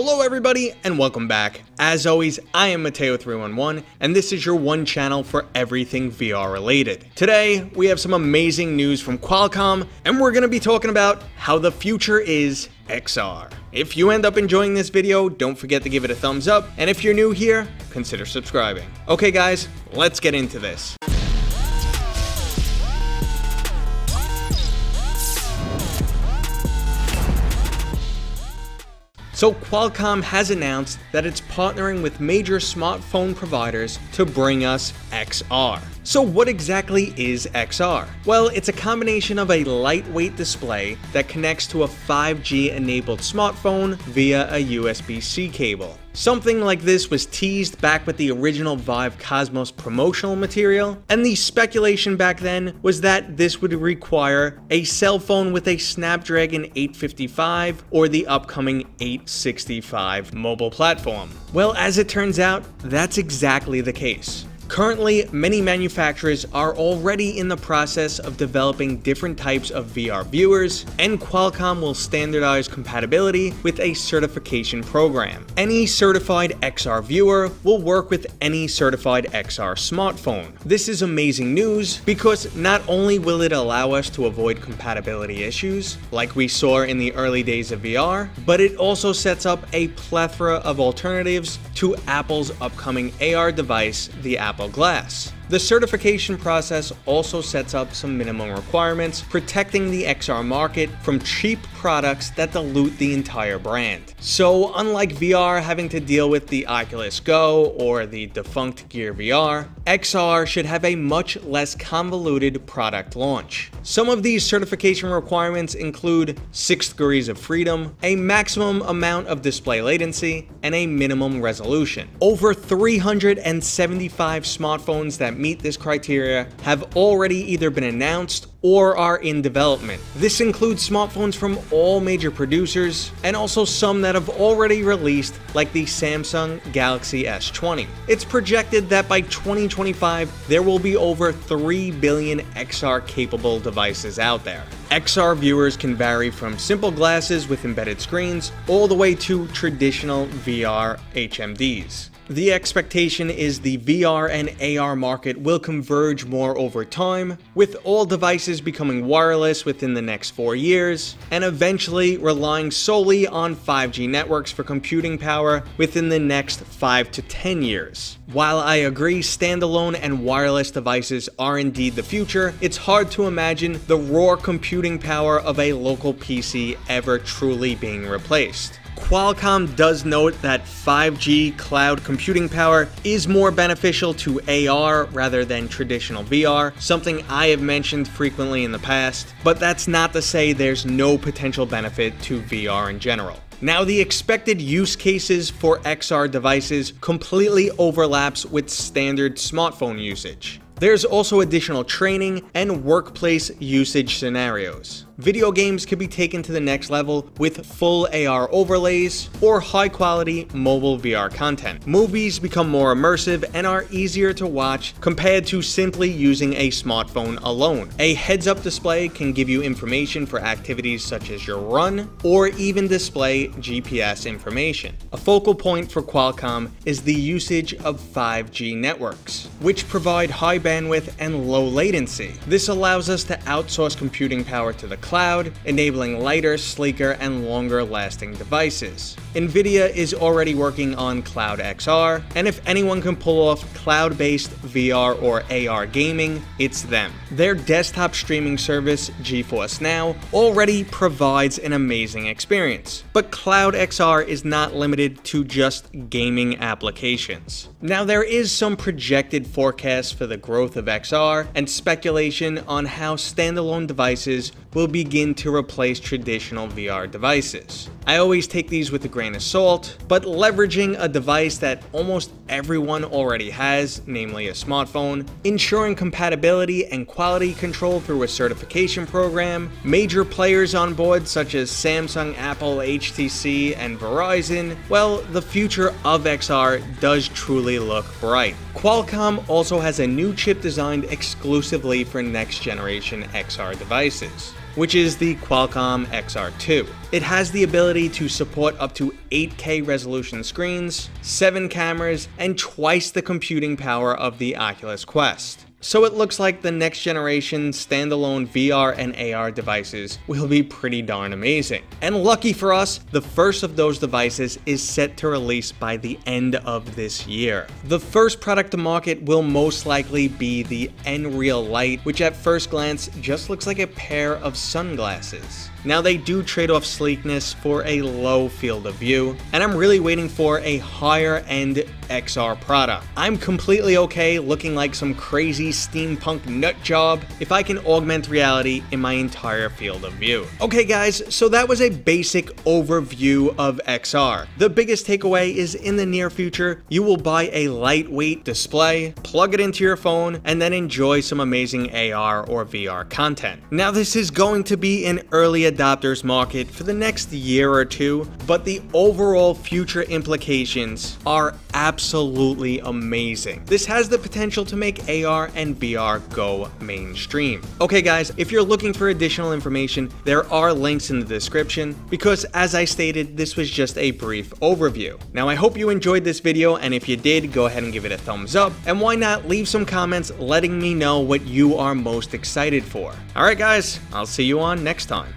Hello everybody and welcome back. As always, I am Matteo311 and this is your one channel for everything VR related. Today, we have some amazing news from Qualcomm and we're going to be talking about how the future is XR. If you end up enjoying this video, don't forget to give it a thumbs up and if you're new here, consider subscribing. Okay guys, let's get into this. So Qualcomm has announced that it's partnering with major smartphone providers to bring us XR. So what exactly is XR? Well, it's a combination of a lightweight display that connects to a 5G enabled smartphone via a USB-C cable. Something like this was teased back with the original Vive Cosmos promotional material, and the speculation back then was that this would require a cell phone with a Snapdragon 855 or the upcoming 865 mobile platform. Well, as it turns out, that's exactly the case. Currently, many manufacturers are already in the process of developing different types of VR viewers, and Qualcomm will standardize compatibility with a certification program. Any certified XR viewer will work with any certified XR smartphone. This is amazing news because not only will it allow us to avoid compatibility issues, like we saw in the early days of VR, but it also sets up a plethora of alternatives to Apple's upcoming AR device, the Apple Apple Glass. The certification process also sets up some minimum requirements, protecting the XR market from cheap products that dilute the entire brand. So unlike VR having to deal with the Oculus Go or the defunct Gear VR, XR should have a much less convoluted product launch. Some of these certification requirements include 6 degrees of freedom, a maximum amount of display latency, and a minimum resolution. Over 375 smartphones that meet this criteria have already either been announced or are in development. This includes smartphones from all major producers and also some that have already released like the Samsung Galaxy S20. It's projected that by 2025 there will be over 3 billion XR capable devices out there. XR viewers can vary from simple glasses with embedded screens all the way to traditional VR HMDs. The expectation is the VR and AR market will converge more over time, with all devices becoming wireless within the next four years, and eventually relying solely on 5G networks for computing power within the next 5 to 10 years. While I agree standalone and wireless devices are indeed the future, it's hard to imagine the raw computing power of a local PC ever truly being replaced. Qualcomm does note that 5G cloud computing power is more beneficial to AR rather than traditional VR, something I have mentioned frequently in the past, but that's not to say there's no potential benefit to VR in general. Now, the expected use cases for XR devices completely overlaps with standard smartphone usage. There's also additional training and workplace usage scenarios. Video games could be taken to the next level with full AR overlays or high quality mobile VR content. Movies become more immersive and are easier to watch compared to simply using a smartphone alone. A heads up display can give you information for activities such as your run or even display GPS information. A focal point for Qualcomm is the usage of 5G networks, which provide high bandwidth and low latency. This allows us to outsource computing power to the cloud, enabling lighter, sleeker, and longer lasting devices. Nvidia is already working on Cloud XR, and if anyone can pull off cloud-based VR or AR gaming, it's them. Their desktop streaming service, GeForce Now, already provides an amazing experience. But Cloud XR is not limited to just gaming applications. Now there is some projected forecasts for the growth of XR and speculation on how standalone devices will begin to replace traditional VR devices. I always take these with a grain of salt, but leveraging a device that almost everyone already has, namely a smartphone, ensuring compatibility and quality control through a certification program, major players on board such as Samsung, Apple, HTC, and Verizon, well, the future of XR does truly look bright. Qualcomm also has a new chip designed exclusively for next generation XR devices. Which is the Qualcomm XR2. It has the ability to support up to 8K resolution screens, 7 cameras, and twice the computing power of the Oculus Quest. So it looks like the next generation standalone VR and AR devices will be pretty darn amazing. And lucky for us, the first of those devices is set to release by the end of this year. The first product to market will most likely be the Nreal Light, which at first glance just looks like a pair of sunglasses. Now they do trade off sleekness for a low field of view, and I'm really waiting for a higher end XR product. I'm completely okay looking like some crazy steampunk nut job if I can augment reality in my entire field of view. Okay guys, so that was a basic overview of XR. The biggest takeaway is in the near future, you will buy a lightweight display, plug it into your phone, and then enjoy some amazing AR or VR content. Now this is going to be an early adopters market for the next year or two, but the overall future implications are absolutely amazing. This has the potential to make AR and VR go mainstream. Okay guys, if you're looking for additional information, there are links in the description because as I stated, this was just a brief overview. Now I hope you enjoyed this video and if you did, go ahead and give it a thumbs up and why not leave some comments letting me know what you are most excited for. Alright guys, I'll see you on next time.